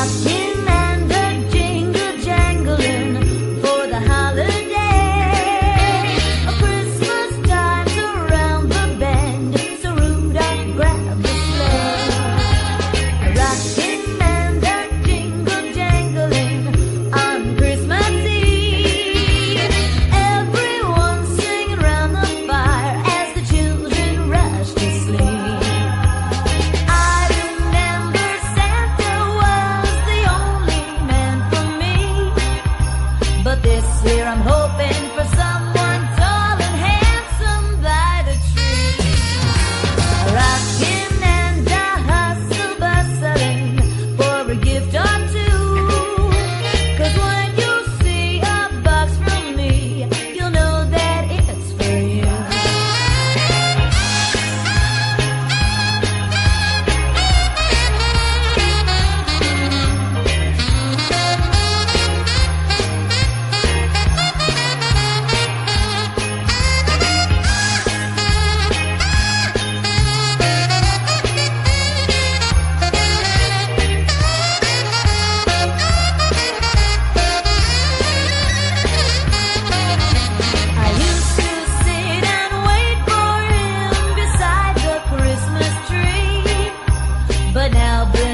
I this year I'm hoping now.